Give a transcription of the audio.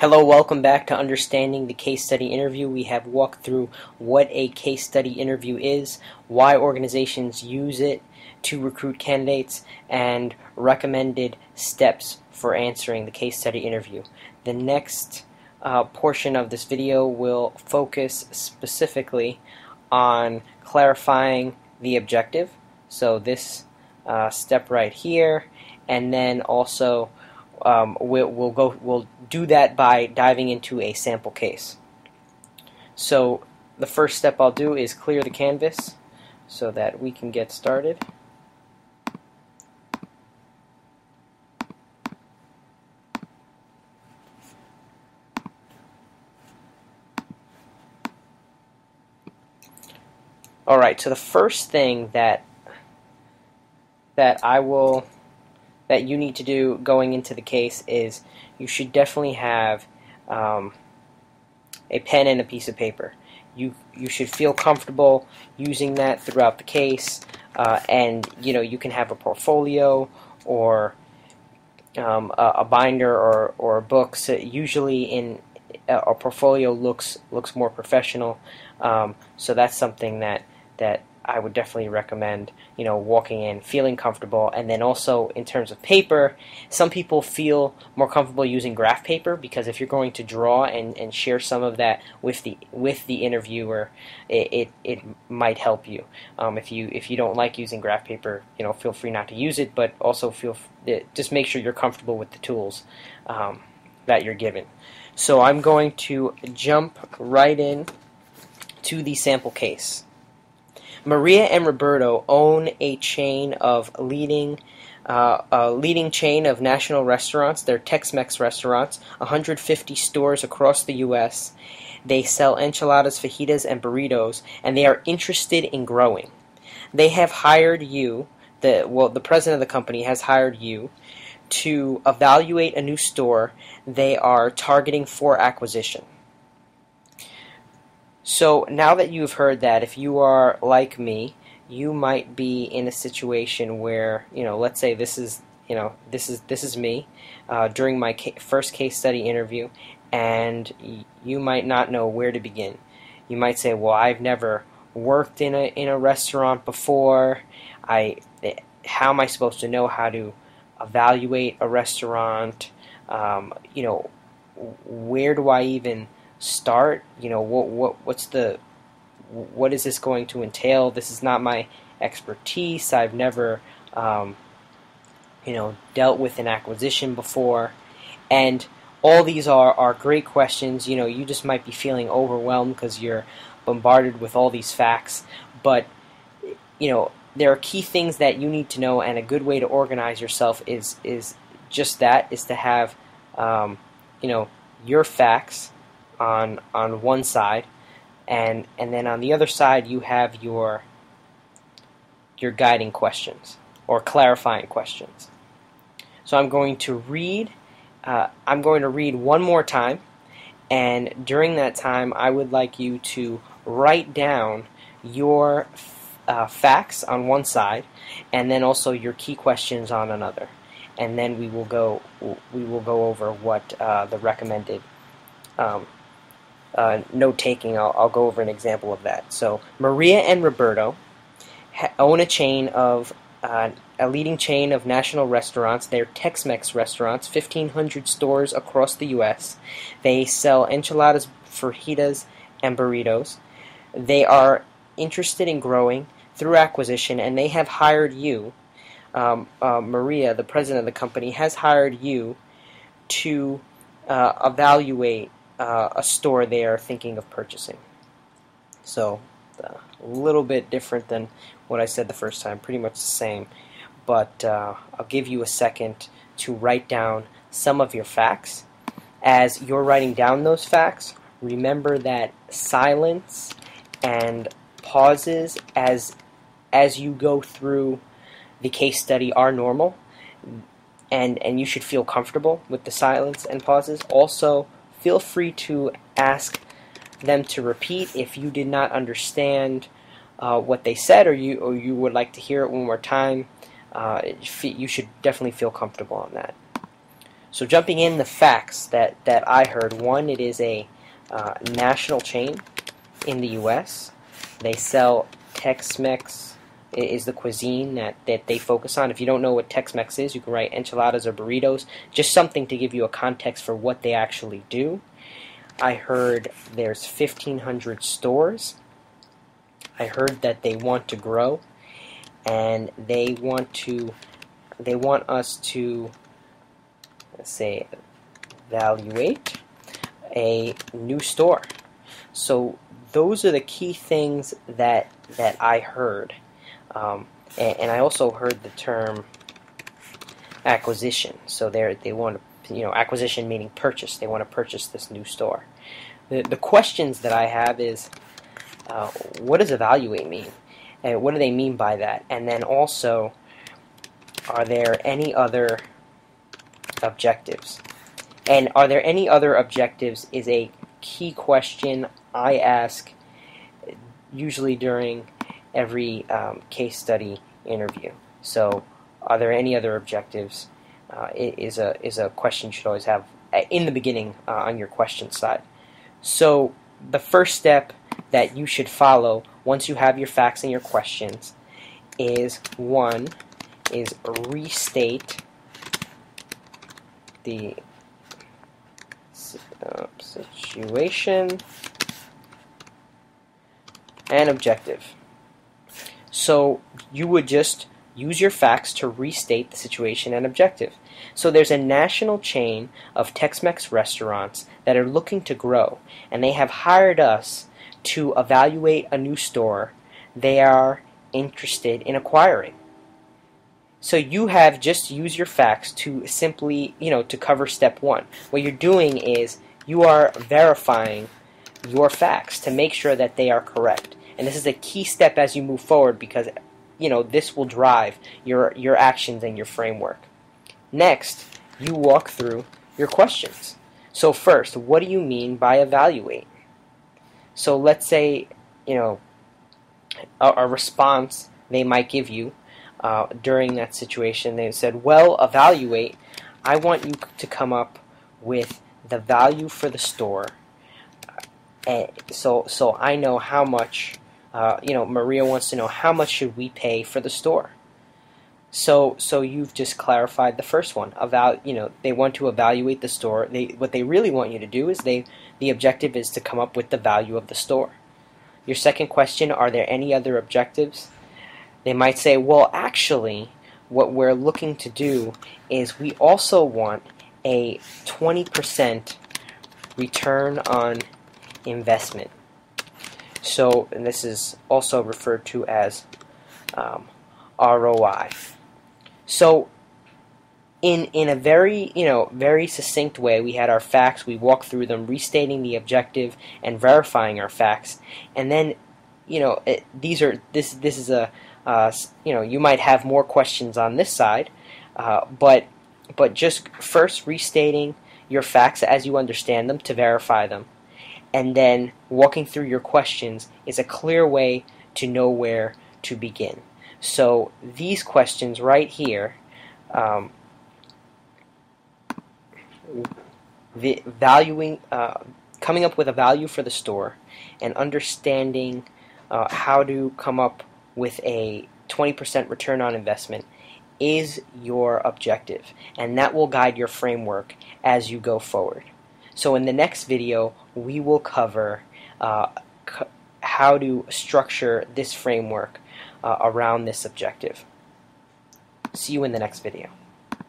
Hello, welcome back to Understanding the Case Study Interview. We have walked through what a case study interview is, why organizations use it to recruit candidates, and recommended steps for answering the case study interview. The next uh, portion of this video will focus specifically on clarifying the objective. So, this uh, step right here, and then also um, we'll, we'll go we'll do that by diving into a sample case. So the first step I'll do is clear the canvas so that we can get started. Alright, so the first thing that that I will that you need to do going into the case is you should definitely have um, a pen and a piece of paper. You you should feel comfortable using that throughout the case, uh, and you know you can have a portfolio or um, a, a, binder or or books. usually, in a portfolio looks looks more professional, um, so that's something that that I would definitely recommend, you know, walking in, feeling comfortable, and then also in terms of paper, some people feel more comfortable using graph paper because if you're going to draw and, and share some of that with the with the interviewer, it it, it might help you. Um, if you if you don't like using graph paper, you know, feel free not to use it, but also feel just make sure you're comfortable with the tools um, that you're given. So I'm going to jump right in to the sample case. Maria and Roberto own a chain of leading uh, a leading chain of national restaurants. They're Tex-Mex restaurants, 150 stores across the U.S. They sell enchiladas, fajitas, and burritos, and they are interested in growing. They have hired you, the well, the president of the company has hired you to evaluate a new store they are targeting for acquisition. So now that you've heard that, if you are like me, you might be in a situation where you know, let's say this is you know this is this is me uh, during my ca- first case study interview, and y- you might not know where to begin. You might say, "Well, I've never worked in a in a restaurant before. I how am I supposed to know how to evaluate a restaurant? Um, you know, where do I even start? You know, what what what's the what is this going to entail? This is not my expertise. I've never um, you know dealt with an acquisition before, and all these are are great questions. You know, you just might be feeling overwhelmed because you're bombarded with all these facts, but you know there are key things that you need to know, and a good way to organize yourself is is just that is to have um, you know your facts on on one side, and and then on the other side you have your your guiding questions or clarifying questions. So I'm going to read. Uh, I'm going to read one more time, and during that time, I would like you to write down your uh, facts on one side, and then also your key questions on another, and then we will go. We will go over what uh, the recommended um, uh, note taking, I'll, I'll, go over an example of that. So, Maria and Roberto ha- own a chain of uh, a leading chain of national restaurants. They're Tex Mex restaurants, 1,500 stores across the U.S. They sell enchiladas, fajitas, and burritos. They are interested in growing through acquisition, and they have hired you. Um, uh, Maria, the president of the company, has hired you to uh, evaluate uh, a store they are thinking of purchasing. So, uh, a little bit different than what I said the first time, pretty much the same. But uh, I'll give you a second to write down some of your facts. As you're writing down those facts, remember that silence and pauses as as you go through the case study are normal and and you should feel comfortable with the silence and pauses also feel free to ask them to repeat if you did not understand uh, what they said or you or you would like to hear it one more time. Uh, you should definitely feel comfortable on that. So jumping in the facts that, that I heard, one, it is a uh, national chain in the U.S. They sell Tex-Mex is the cuisine that, that they focus on. If you don't know what Tex-Mex is, you can write enchiladas or burritos. Just something to give you a context for what they actually do. I heard there's 1,500 stores. I heard that they want to grow, and they want to, they want us to, let's say, evaluate a new store. So those are the key things that that I heard, um, and, and, I also heard the term acquisition. So they they want to, you know, acquisition meaning purchase. They want to purchase this new store. The the questions that I have is, uh, what does evaluate mean, and what do they mean by that? And then also, are there any other objectives? And are there any other objectives? Is a key question I ask usually during every um, case study interview. So, are there any other objectives? Uh, is a is a question you should always have uh, in the beginning uh, on your question side. So, the first step that you should follow once you have your facts and your questions is one is restate the uh, situation and objective. So you would just use your facts to restate the situation and objective. So there's a national chain of Tex-Mex restaurants that are looking to grow, and they have hired us to evaluate a new store they are interested in acquiring. So you have just use your facts to simply, you know, to cover step one. What you're doing is you are verifying your facts to make sure that they are correct. And this is a key step as you move forward because you know this will drive your your actions and your framework. Next, you walk through your questions. So first, what do you mean by evaluate? So let's say, you know, a, a response they might give you uh, during that situation, they said, well, evaluate, I want you to come up with the value for the store. Uh, so, so I know how much, uh, you know, Maria wants to know how much should we pay for the store. So, so you've just clarified the first one. About, you know, they want to evaluate the store. They, what they really want you to do is they, the objective is to come up with the value of the store. Your second question: Are there any other objectives? They might say, well, actually, what we're looking to do is we also want a 20% return on investment. So, and this is also referred to as um, ROI. So, in in a very you know very succinct way, we had our facts. We walked through them, restating the objective and verifying our facts, and then you know it, these are this this is a uh, you know you might have more questions on this side, uh, but but just first restating your facts as you understand them to verify them, and then walking through your questions is a clear way to know where to begin. So these questions right here, um, the valuing, uh, coming up with a value for the store, and understanding uh, how to come up with a 20% return on investment is your objective, and that will guide your framework as you go forward. So, in the next video, we will cover uh, c- how to structure this framework uh, around this objective. See you in the next video.